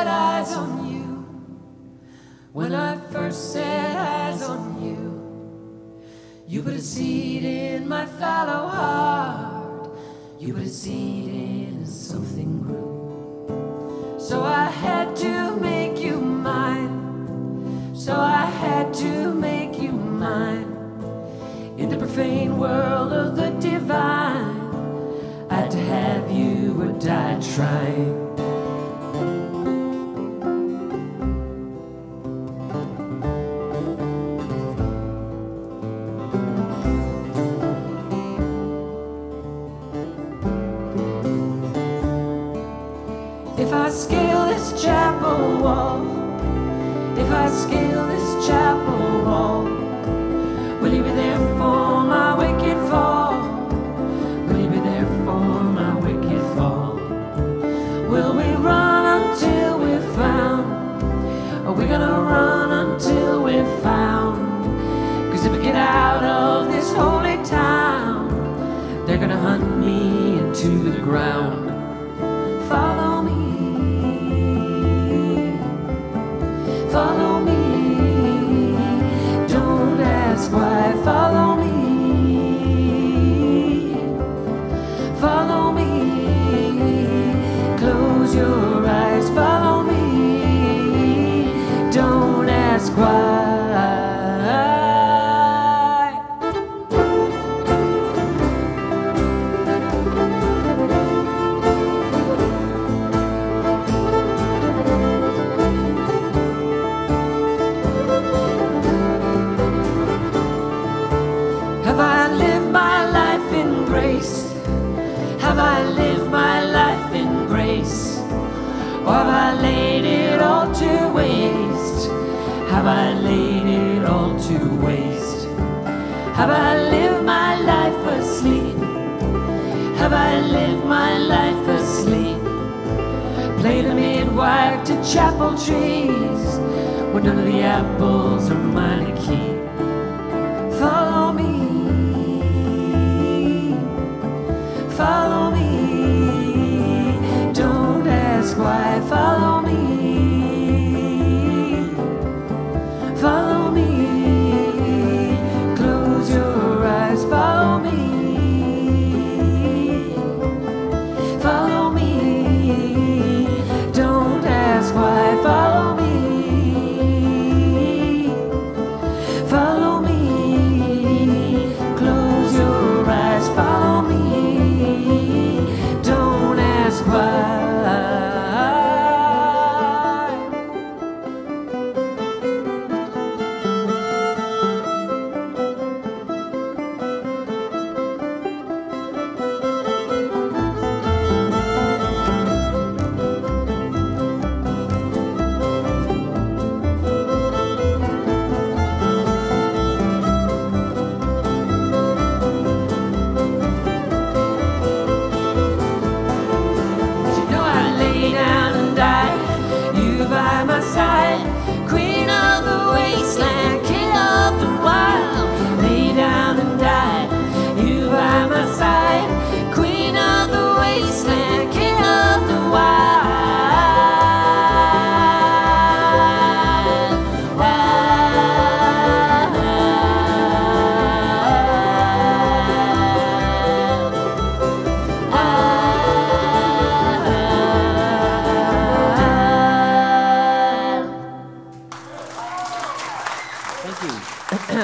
Set eyes on you, when I first set eyes on you, you put a seed in my fallow heart. You put a seed in something grew. So I had to make you mine. So I had to make you mine. In the profane world of the divine, I had to have you or die trying. Scale this chapel wall, if I scale this chapel wall, will you be there for my wicked fall? Will you be there for my wicked fall? Will we run until we're found? Are we gonna run until we're found? Cause if we get out of this holy town, they're gonna hunt me into the ground. Follow me. Don't ask why. Follow me. Follow me. Close your eyes. Follow me. Don't ask why. Have I lived my life in grace? Or have I laid it all to waste? Have I laid it all to waste? Have I lived my life asleep? Have I lived my life asleep? Play the midwife to chapel trees where none of the apples are mine to keep.